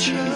future.